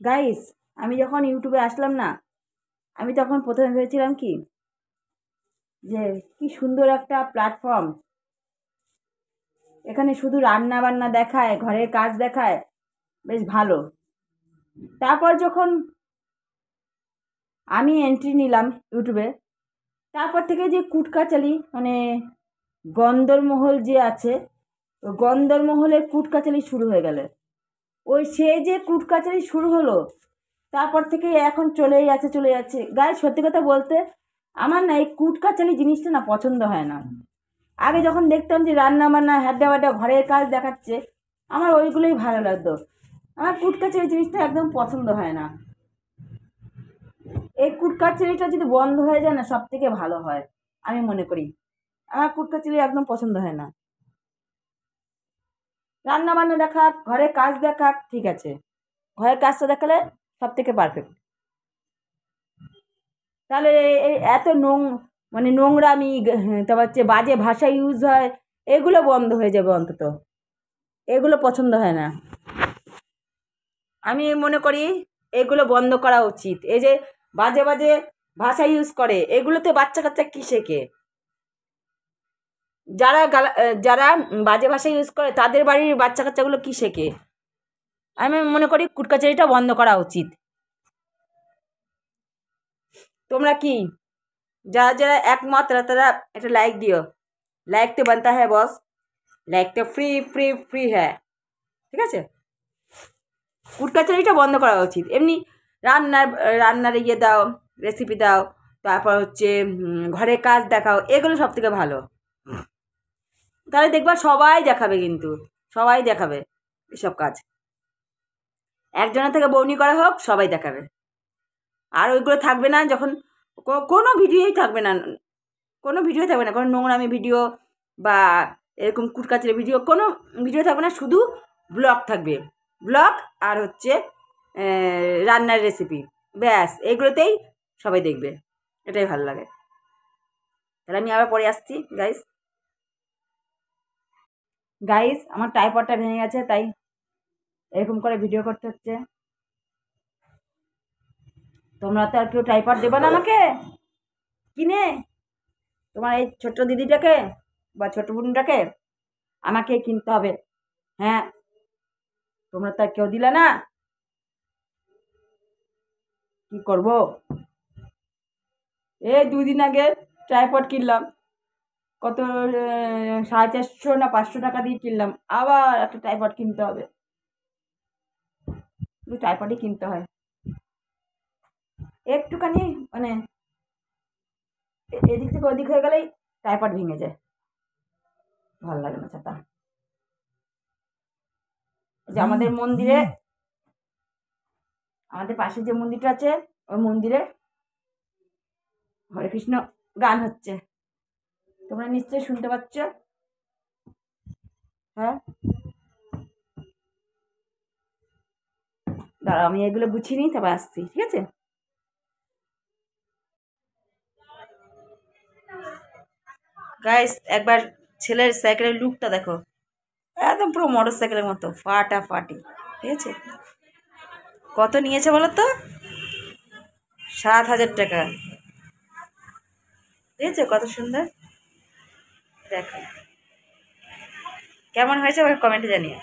Guys আমি যখন ইউটিউবে আসলাম না আমি তখন প্রথমে ভেবেছিলাম কি যে কি সুন্দর একটা প্ল্যাটফর্ম এখানে শুধু রান্না বান্না দেখায়, ঘরের কাজ দেখায়, বেশ ভালো। তারপর যখন আমি এন্ট্রি নিলাম ইউটিউবে তারপর থেকে যে কুটকাচালি মানে গন্দরমহল যে আছে গন্দরমহলের কুটকাচালি শুরু হয়ে গেল। ওই সে যে কুটকাচালি শুরু হলো, তারপর থেকে এখন চলেই আছে চলে যাচ্ছে। গায়ে সত্যি কথা বলতে আমার না এই কুটকাচালি জিনিসটা না পছন্দ হয় না। আগে যখন দেখতাম যে রান্না বান্না হ্যাড্ডা বাড্ডা ঘরের কাজ দেখাচ্ছে, আমার ওইগুলোই ভালো লাগতো। আমার কুটকাচালি জিনিসটা একদম পছন্দ হয় না। এই কুটকাচালিটা যদি বন্ধ হয়ে যায় না সব থেকে ভালো হয়, আমি মনে করি। আমার কুটকাচালি একদম পছন্দ হয় না। রান্না বান্না দেখাক, ঘরের কাজ দেখাক, ঠিক আছে। ঘরের কাজটা দেখালে সব থেকে পারফেক্ট তাহলে এত নোং মানে নোংরামি, গ- তারপর হচ্ছে বাজে ভাষা ইউজ হয়, এগুলো বন্ধ হয়ে যাবে অন্তত। এগুলো পছন্দ হয় না। আমি মনে করি এগুলো বন্ধ করা উচিত। এই যে বাজে বাজে ভাষা ইউজ করে, এগুলোতে বাচ্চা কাচ্চা কী শেখে? যারা গালা যারা বাজে ভাষা ইউজ করে, তাদের বাড়ির বাচ্চা কাচ্চাগুলো কী শেখে? আমি মনে করি কুটকাচারিটা বন্ধ করা উচিত। তোমরা কি? যারা যারা একমত, তারা একটা লাইক দিও। লাইক তো বানতা হ্যাঁ বস লাইক তো ফ্রি ফ্রি ফ্রি হ্যাঁ ঠিক আছে? কুটকাচারিটা বন্ধ করা উচিত। এমনি রান্নার রান্নার ইয়ে দাও রেসিপি দাও, তারপর হচ্ছে ঘরের কাজ দেখাও, এগুলো সব থেকে ভালো। তাহলে দেখবা সবাই দেখাবে কিন্তু। সবাই দেখাবে এসব কাজ। একজনের থেকে বৌনি করা হোক, সবাই দেখাবে। আর ওইগুলো থাকবে না যখন কোনো ভিডিওই থাকবে না। কোনো ভিডিও থাকবে না। কোনো নোংরামি ভিডিও বা এরকম কুটকাচের ভিডিও, কোনো ভিডিও থাকবে না। শুধু ব্লগ থাকবে। ব্লগ আর হচ্ছে রান্নার রেসিপি ব্যাস, এগুলোতেই সবাই দেখবে। এটাই ভালো লাগে। তাহলে আমি আবার পরে আসছি গাইস গাইস আমার টাইপডটা ভেঙে গেছে, তাই এরকম করে ভিডিও করতে হচ্ছে। তোমরা তো আর কেউ টাইপার দেবে না আমাকে। কিনে? তোমার এই ছোট্ট দিদিটাকে বা ছোট বোনটাকে আমাকে কিনতে হবে। হ্যাঁ তোমরা তো আর কেউ দিলে না। কি করব? এই দুদিন আগে ট্রাইপড কিনলাম। কত সাড়ে চারশো না পাঁচশো টাকা দিয়ে কিনলাম। আবার একটা ট্রাইপড কিনতে হবে। শুধু ট্রাইপডই কিনতে হয়। একটুখানি মানে এদিক থেকে ওদিক হয়ে গেলেই ট্রাইপড ভেঙে যায়। ভালো লাগে না ছাতা। যে আমাদের মন্দিরে আমাদের পাশে যে মন্দিরটা আছে ওই মন্দিরে হরে কৃষ্ণ গান হচ্ছে। তোমরা নিশ্চয়ই শুনতে পাচ্ছ। হ্যাঁ? দাঁড়াও আমি এগুলো গুছিয়ে নিই তারপর আসছি ঠিক আছে? গাইস একবার ছেলের সাইকেলের লুকটা দেখো। একদম পুরো মোটর সাইকেলের মতো ফাটা ফাটি ঠিক আছে? কত নিয়েছে বলো তো? সাত হাজার টাকা। ঠিক আছে, কত সুন্দর? দেখো। কেমন হয়েছে কমেন্টে জানিও।